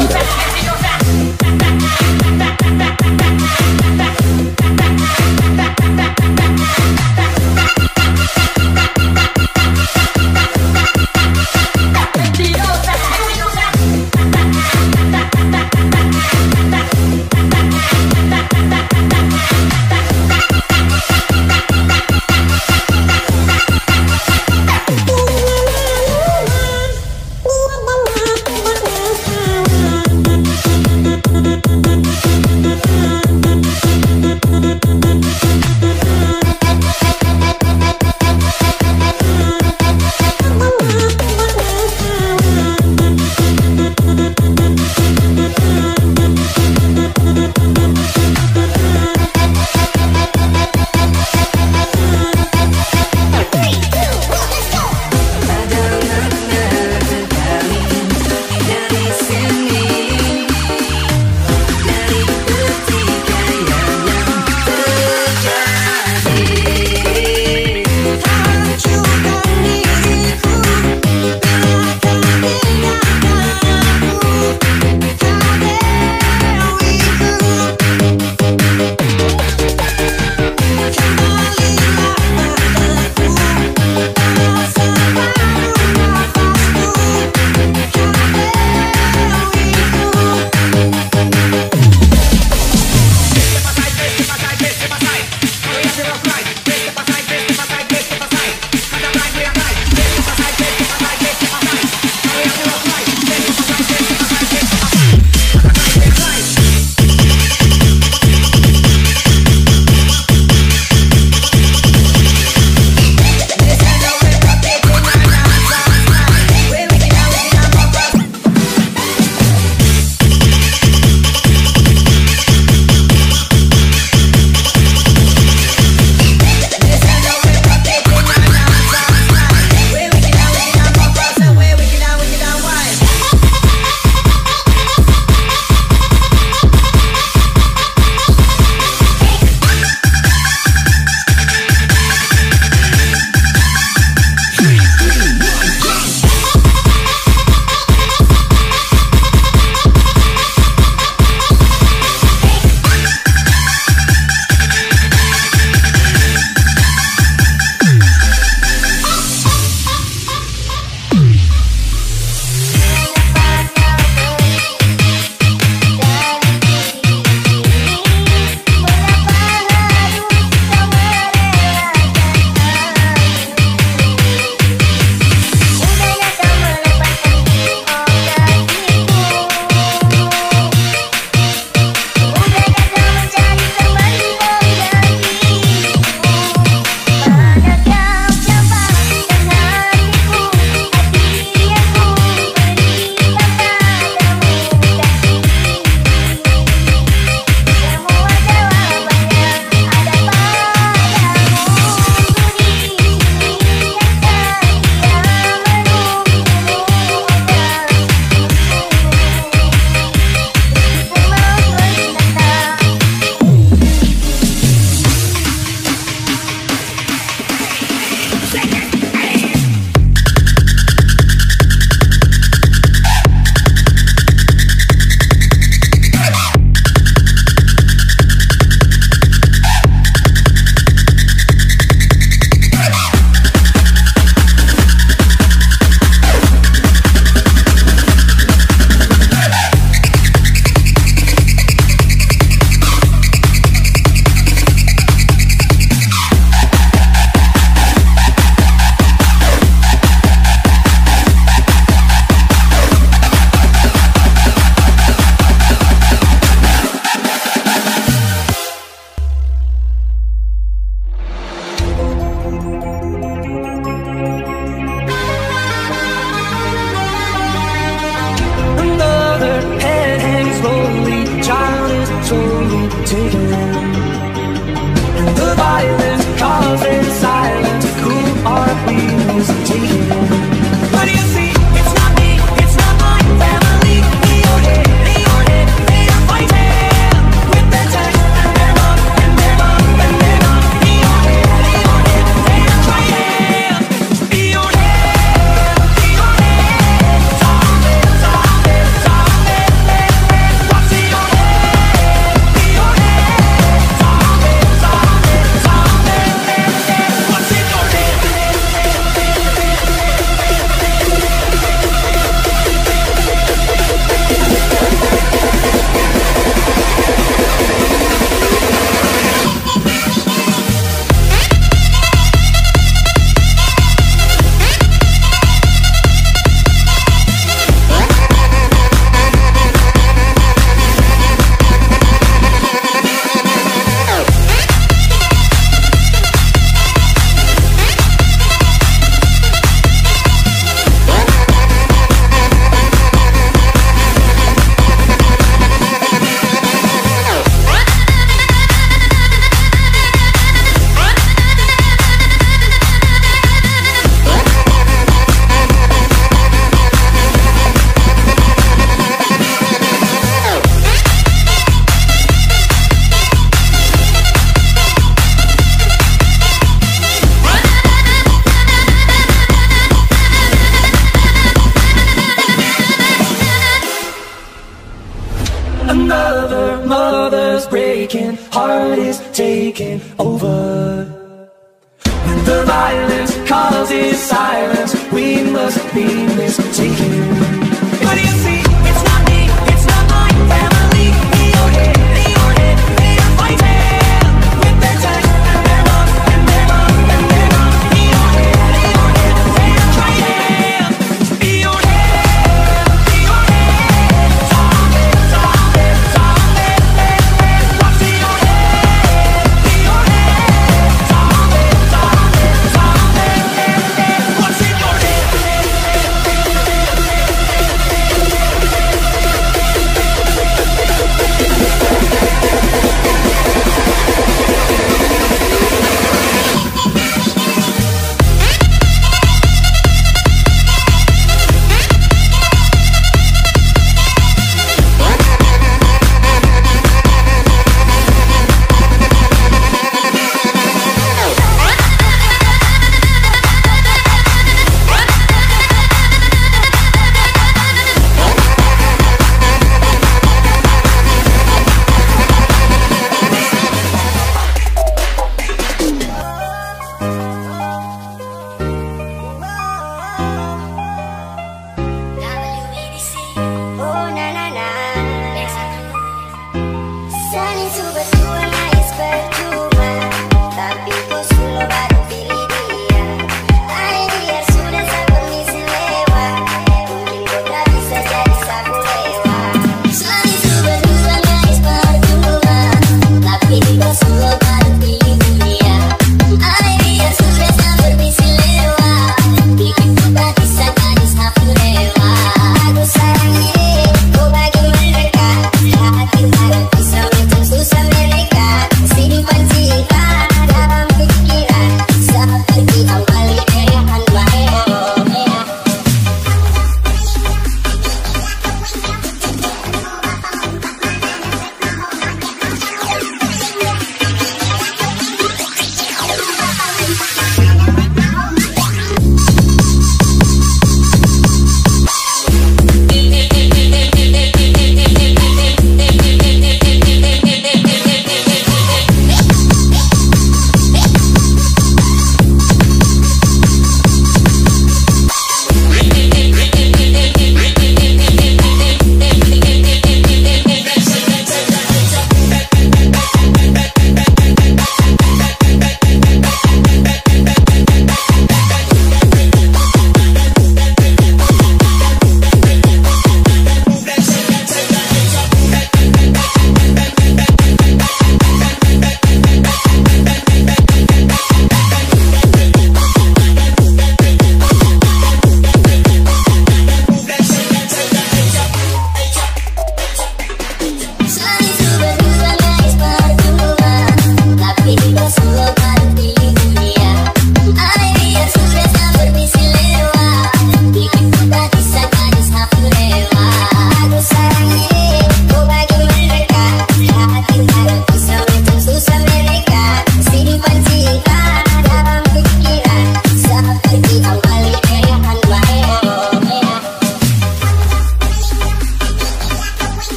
do that.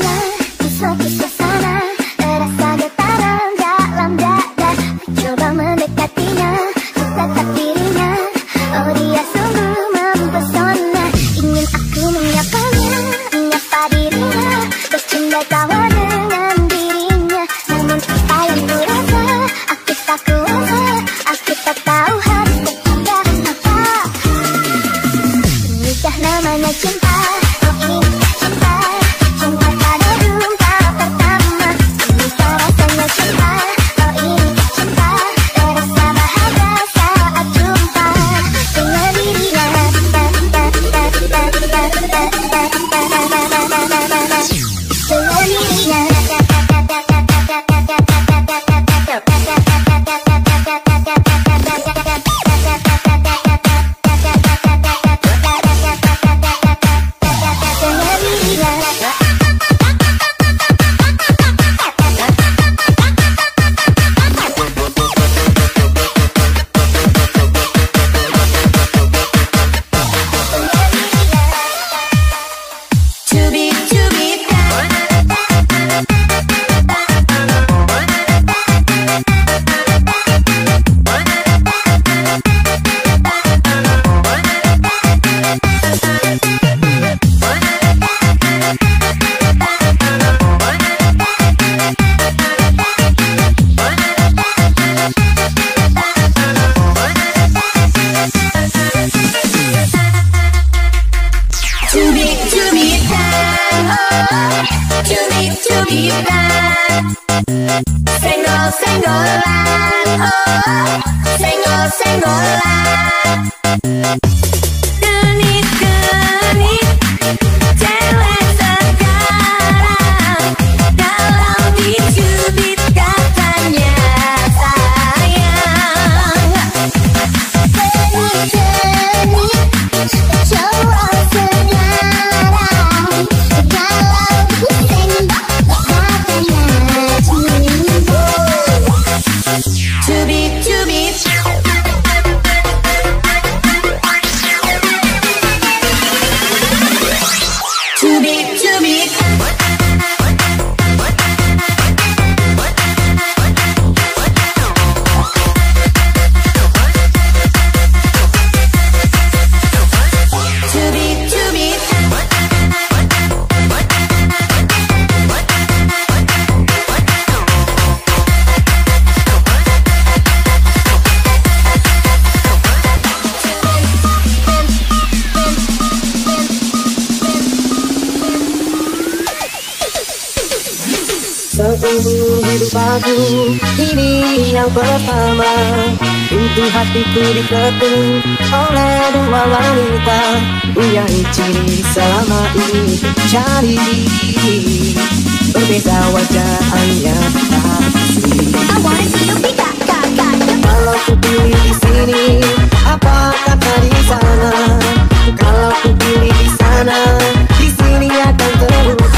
It's like it's Navidad. Señor, señor, oh. Pertama Pintu hatiku diketuk Oleh dua wanita. Yang ciri selama ini Cari Berbeza wajah hanya pasti I wanna see you pika kaka Kalau ku pilih di sini Apa kata di sana? Kalau ku pilih di sana Di sini akan Terluka